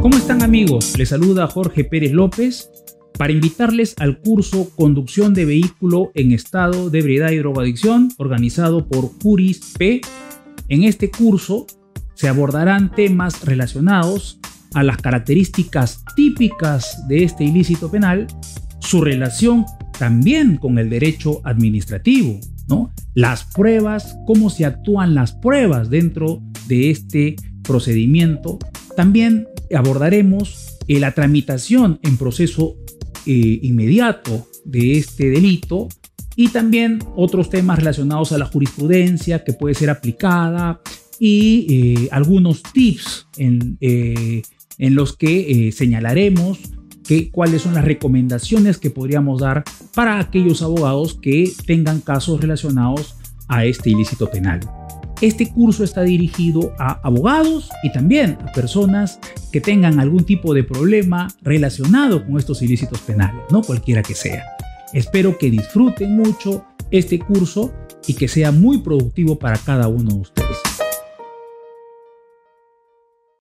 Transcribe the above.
¿Cómo están amigos? Les saluda Jorge Pérez López para invitarles al curso Conducción de Vehículo en Estado de Ebriedad y Drogadicción organizado por Juris P. En este curso se abordarán temas relacionados a las características típicas de este ilícito penal, su relación también con el derecho administrativo, ¿no? Las pruebas, cómo se actúan las pruebas dentro de este procedimiento. También abordaremos eh, la tramitación en proceso eh, inmediato de este delito y también otros temas relacionados a la jurisprudencia que puede ser aplicada y eh, algunos tips en, en los que señalaremos cuáles son las recomendaciones que podríamos dar para aquellos abogados que tengan casos relacionados a este ilícito penal. Este curso está dirigido a abogados y también a personas que tengan algún tipo de problema relacionado con estos ilícitos penales, no cualquiera que sea. Espero que disfruten mucho este curso y que sea muy productivo para cada uno de ustedes.